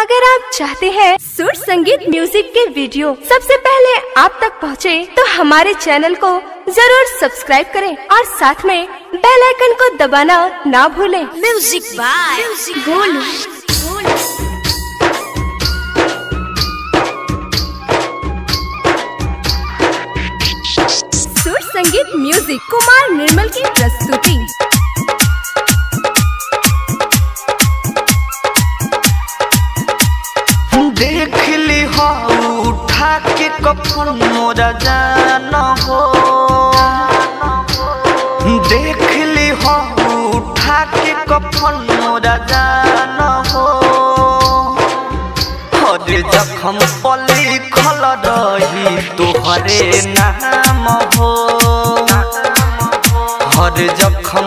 अगर आप चाहते हैं सुर संगीत म्यूज़िक के वीडियो सबसे पहले आप तक पहुँचे, तो हमारे चैनल को ज़रूर सब्सक्राइब करें और साथ में बेल आइकन को दबाना ना भूलें। म्यूज़िक बाय गोलू सुर संगीत म्यूज़िक कुमार निर्मल की प्रस्तुति। के कफन मोरा जान हो? देख ली हो, उठा के कफन मोरा जान हो? हरे जखम पली खल रही तोहरे नाम हो। हर जखम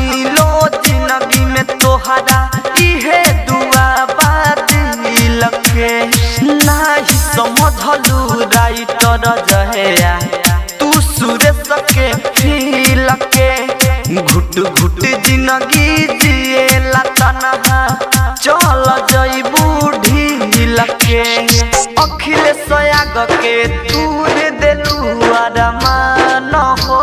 राइटर जहेया तू सुरेश के फील के। घुट घुट ज़िंदगी जिए तनहा चल जईबू ढील के। अखिलेश याग के दूर देलू अरमान हो।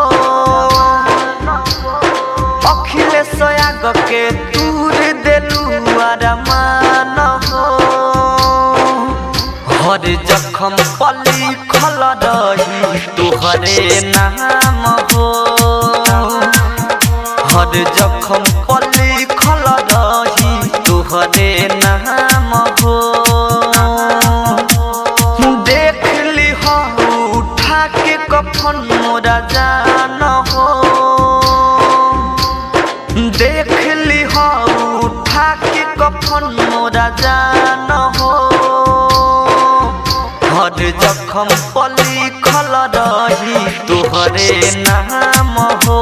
अखिलेश याग के दूर देलू अरमान जखम पली खल रही तोहरे नाम हो हर जखम पली खल रही तोहरे नाम हो देख ली उठा के कफन मोरा जान हो देख ली उठा के कफन मोरा जान तुहरे नाम हो।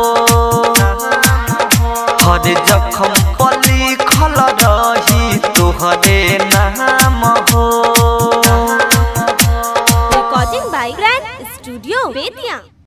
हर जखम पली खल रही तुहरे नाम हो। Recording by grand studio Bettiah